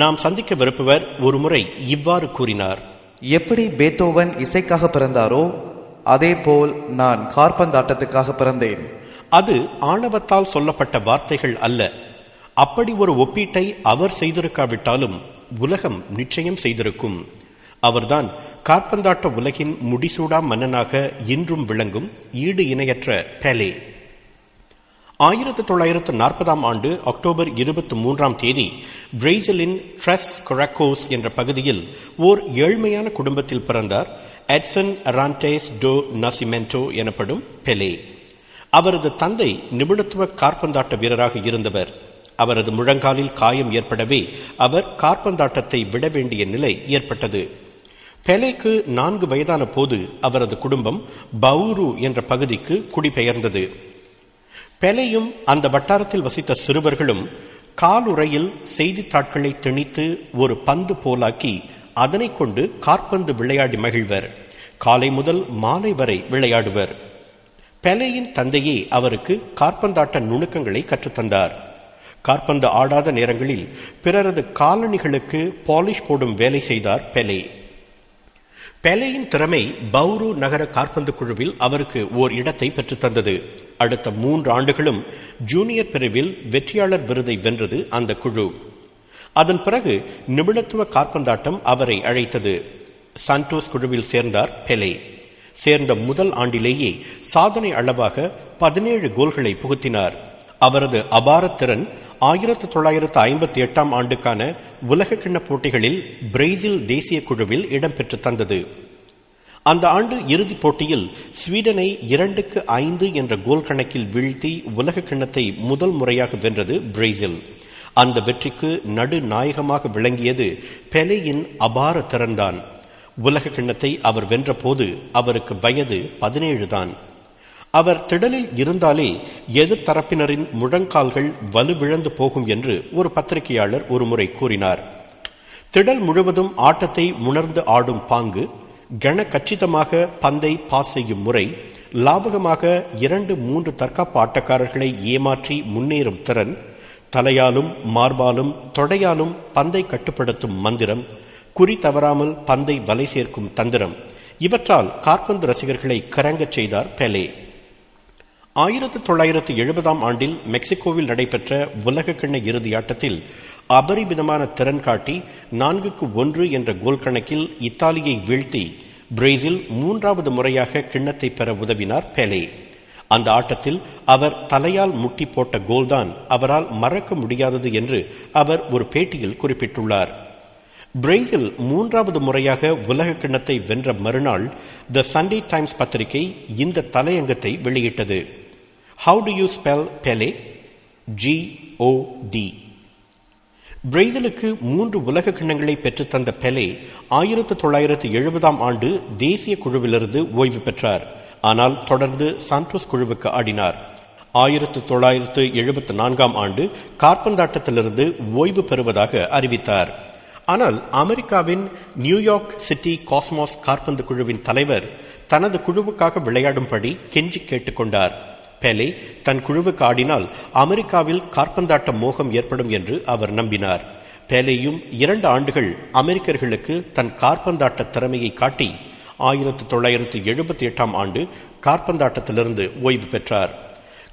நாம் சந்திக்கவிருப்பவர் ஒருமுறை இவ்வாறு கூறினார். எப்படி பேத்தோவன் இசைக்காக பிறந்தாரோ அதேபோல் நான் கார்பந்தாட்டத்துக்காக பிறந்தேன். அது ஆணவத்தால் சொல்லப்பட்ட வார்த்தைகள் அல்ல. அப்படி ஒரு ஒப்பீட்டை அவர் செய்திருக்காவிட்டாலும் உலகம் நிச்சயம் செய்திருக்கும். அவர்தான் கார்பந்தாட்ட உலகின் முடிசூடா மன்னனாக இன்றும் விளங்கும் ஈடு இணையற்ற பெலே. ஆயிரத்தி தொள்ளாயிரத்து நாற்பதாம் ஆண்டு அக்டோபர் இருபத்தி மூன்றாம் தேதி பிரேசிலின் ட்ரெஸ் கொரக்கோஸ் என்ற பகுதியில் ஓர் ஏழ்மையான குடும்பத்தில் பிறந்தார் எட்சன் ரான்டேஸ் டோ நசிமெண்டோ எனப்படும் பெலே. அவரது தந்தை நிபுணத்துவ கார்பந்தாட்ட வீரராக இருந்தவர். அவரது முழங்காலில் காயம் ஏற்படவே அவர் கார்பந்தாட்டத்தை விட வேண்டிய நிலை ஏற்பட்டது. பெலேக்கு நான்கு வயதான போது அவரது குடும்பம் பவுரு என்ற பகுதிக்கு குடிபெயர்ந்தது. பெலையும் அந்த வட்டாரத்தில் வசித்த சிறுவர்களும் காலுறையில் செய்தித்தாட்களை திணித்து ஒரு பந்து போலாக்கி அதனை கொண்டு காற்பந்து விளையாடி மகிழ்வர். காலை முதல் மாலை வரை விளையாடுவர். பெலையின் தந்தையே அவருக்கு கார்பந்தாட்ட நுணுக்கங்களை கற்றுத்தந்தார். கார்பந்து ஆடாத நேரங்களில் பிறரது காலணிகளுக்கு பாலிஷ் போடும் வேலை செய்தார் பெலே. பெலேயின் திறமை பௌரு நகர காற்பந்து குழுவில் அவருக்கு ஓர் இடத்தை பெற்றுத்தந்தது அடுத்த மூன்று ஆண்டுகளும் ஜூனியர் பிரிவில் வெற்றியாளர் விருதை வென்றது அந்த குழு. அதன் பிறகு நிபுணத்துவ காற்பந்தாட்டம் அவரை அழைத்தது. சாண்டோஸ் குழுவில் சேர்ந்தார் பெலே. சேர்ந்த முதல் ஆண்டிலேயே சாதனை அளவாக பதினேழு கோல்களை புகுத்தினார். அவரது அபார திறன் ஆயிரத்தி தொள்ளாயிரத்து ஐம்பத்தி எட்டாம் ஆண்டுக்கான உலக கிண்ண போட்டிகளில் பிரேசில் தேசிய குழுவில் இடம்பெற்று தந்தது. அந்த ஆண்டு இறுதிப் போட்டியில் ஸ்வீடனை இரண்டுக்கு ஐந்து என்ற கோல் கணக்கில் வீழ்த்தி உலக கிண்ணத்தை முதல் முறையாக வென்றது பிரேசில். அந்த வெற்றிக்கு நடுநாயகமாக விளங்கியது பெலேயின் அபார திறன்தான். உலக கிண்ணத்தை அவர் வென்றபோது அவருக்கு வயது பதினேழு தான் அவர் திடலில் இருந்தாலே எதிர்த்தரப்பினரின் முழங்கால்கள் வலுவிழந்து போகும் என்று ஒரு பத்திரிகையாளர் ஒருமுறை கூறினார். திடல் முழுவதும் ஆட்டத்தை உணர்ந்து ஆடும் பாங்கு கன கச்சிதமாக பந்தை பாஸ் செய்யும் முறை லாபகமாக இரண்டு மூன்று தற்காப்பு ஆட்டக்காரர்களை ஏமாற்றி முன்னேறும் திறன் தலையாலும் மார்பாலும் தொடையாலும் பந்தை கட்டுப்படுத்தும் மந்திரம் குறி தவறாமல் பந்தை வலை சேர்க்கும் தந்திரம் இவற்றால் கார்பந்து ரசிகர்களை கரங்கச் செய்தார் பெலே. ஆயிரத்தி தொள்ளாயிரத்தி எழுபதாம் ஆண்டில் மெக்சிகோவில் நடைபெற்ற உலக கிண்ண இறுதியாட்டத்தில் அபரிமிதமான திறன் காட்டி நான்குக்கு ஒன்று என்ற கோல் கணக்கில் இத்தாலியை வீழ்த்தி பிரேசில் மூன்றாவது முறையாக கிண்ணத்தை பெற உதவினார் பெலே. அந்த ஆட்டத்தில் அவர் தலையால் முட்டி போட்ட கோல்தான் அவரால் மறக்க முடியாதது என்று அவர் ஒரு பேட்டியில் குறிப்பிட்டுள்ளார். பிரேசில் மூன்றாவது முறையாக உலக கிண்ணத்தை வென்ற மறுநாள் த சண்டே டைம்ஸ் பத்திரிகை இந்த தலையங்கத்தை வெளியிட்டது. How do you spell Pele G O D. பிரேசிலுக்கு மூன்று உலக கிண்ணங்களை பெற்றுத்தந்த பெலே ஆயிரத்தி தொள்ளாயிரத்தி எழுபதாம் ஆண்டு தேசிய குழுவிலிருந்து ஓய்வு பெற்றார். ஆனால் தொடர்ந்து சாண்டோஸ் குழுவுக்கு ஆடினார். ஆயிரத்தி தொள்ளாயிரத்து எழுபத்தி நான்காம் ஆண்டு கார்பந்தாட்டத்திலிருந்து ஓய்வு பெறுவதாக அறிவித்தார். ஆனால் அமெரிக்காவின் நியூயார்க் சிட்டி காஸ்மாஸ் கார்பந்து குழுவின் தலைவர் தனது குழுவுக்காக விளையாடும்படி கெஞ்சி கேட்டுக்கொண்டார் பெலே தன் குழுவுக்கு ஆடினால் அமெரிக்காவில் கார்பந்தாட்ட மோகம் ஏற்படும் என்று அவர் நம்பினார். பேலேயும் இரண்டு ஆண்டுகள் அமெரிக்கர்களுக்கு தன் கார்பந்தாட்ட திறமையை காட்டி ஆயிரத்தி தொள்ளாயிரத்தி எழுபத்தி எட்டாம் ஆண்டு கார்பந்தாட்டத்திலிருந்து ஓய்வு பெற்றார்.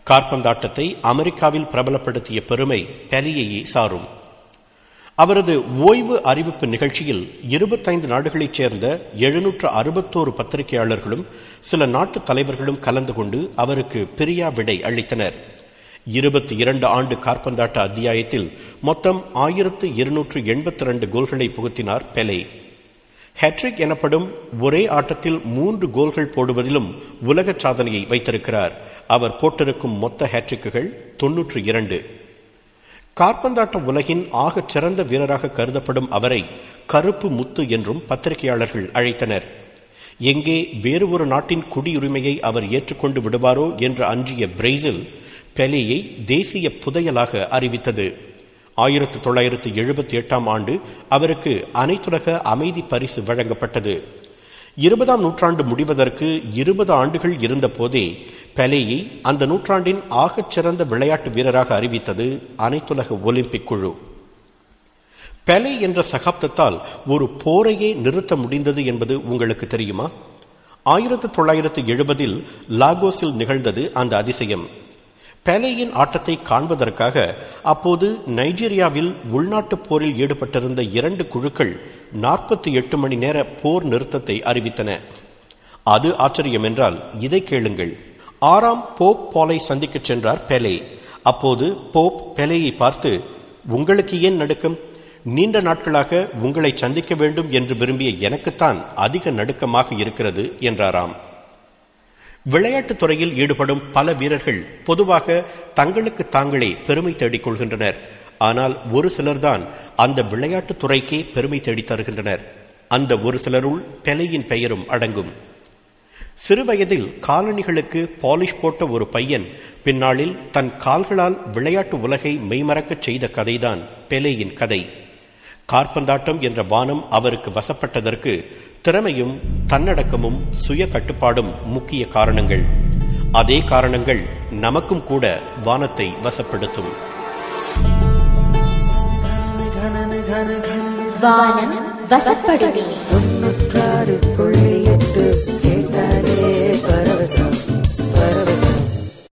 கார்பந்தாட்டத்தை அமெரிக்காவில் பிரபலப்படுத்திய பெருமை பெலியையே சாரும். அவரது ஓய்வு அறிவிப்பு நிகழ்ச்சியில் இருபத்தைந்து நாடுகளைச் சேர்ந்த எழுநூற்று அறுபத்தோரு பத்திரிகையாளர்களும் சில நாட்டு தலைவர்களும் கலந்து கொண்டு அவருக்கு பிரியா விடை அளித்தனர். இருபத்தி இரண்டு ஆண்டு கார்பந்தாட்ட அத்தியாயத்தில் மொத்தம் ஆயிரத்து இருநூற்று எண்பத்தி ரெண்டு கோல்களை புகுத்தினார் பெலே. ஹேட்ரிக் எனப்படும் ஒரே ஆட்டத்தில் மூன்று கோல்கள் போடுவதிலும் உலக சாதனையை வைத்திருக்கிறார். அவர் போட்டிருக்கும் மொத்த ஹேட்ரிக்குகள் தொன்னூற்று இரண்டு. கார்பந்தாட்ட உலகின் ஆகச் சிறந்த வீரராக கருதப்படும் அவரை கருப்பு முத்து என்றும் பத்திரிகையாளர்கள் அழைத்தனர். எங்கே வேறு ஒரு நாட்டின் குடியுரிமையை அவர் ஏற்றுக்கொண்டு விடுவாரோ என்று அஞ்சிய பிரேசில் பெலேயை தேசிய புதையலாக அறிவித்தது. ஆயிரத்தி தொள்ளாயிரத்தி எழுபத்தி எட்டாம் ஆண்டு அவருக்கு அனைத்துலக அமைதி பரிசு வழங்கப்பட்டது. இருபதாம் நூற்றாண்டு முடிவதற்கு இருபது ஆண்டுகள் இருந்த போதே பெலேயை அந்த நூற்றாண்டின் ஆகச் சிறந்த விளையாட்டு வீரராக அறிவித்தது அனைத்துலக ஒலிம்பிக் குழு. பெலே என்ற சகாப்தத்தால் ஒரு போரையே நிறுத்த முடிந்தது என்பது உங்களுக்கு தெரியுமா? ஆயிரத்து தொள்ளாயிரத்து எழுபதில் லாகோஸில் நிகழ்ந்தது அந்த அதிசயம். பெலேயின் ஆட்டத்தை காண்பதற்காக அப்போது நைஜீரியாவில் உள்நாட்டுப் போரில் ஈடுபட்டிருந்த இரண்டு குழுக்கள் நாற்பத்தி எட்டு மணி நேர போர் நிறுத்தத்தை அறிவித்தன. அது ஆச்சரியம் என்றால் இதை கேளுங்கள். ஆறாம் போப் பாலை சந்திக்கச் சென்றார் பெலே. அப்போது போப் பெலேயை பார்த்து உங்களுக்கு ஏன் நடுக்கம்? நீண்ட நாட்களாக உங்களை சந்திக்க வேண்டும் என்று விரும்பிய எனக்குத்தான் அதிக நடுக்கமாக இருக்கிறது என்றாராம். விளையாட்டுத் துறையில் ஈடுபடும் பல வீரர்கள் பொதுவாக தங்களுக்கு தாங்களே பெருமை தேடிக் கொள்கின்றனர். ஆனால் ஒரு சிலர்தான் அந்த விளையாட்டுத் துறைக்கே பெருமை தேடித் தருகின்றனர். அந்த ஒரு சிலருள் பெலையின் பெயரும் அடங்கும். சிறுவயதில் காலணிகளுக்கு பாலிஷ் போட்ட ஒரு பையன் பின்னாளில் தன் கால்களால் விளையாட்டு உலகை மெய்மறக்கச் செய்த கதைதான் பெலேயின் கதை. கார்பந்தாட்டம் என்ற வானம் அவருக்கு வசப்பட்டதற்கு திறமையும் தன்னடக்கமும் சுய கட்டுப்பாடும் முக்கிய காரணங்கள். அதே காரணங்கள் நமக்கும் கூட வானத்தை வசப்படுத்தும். வானம் வசப்படுமே. Cause I'm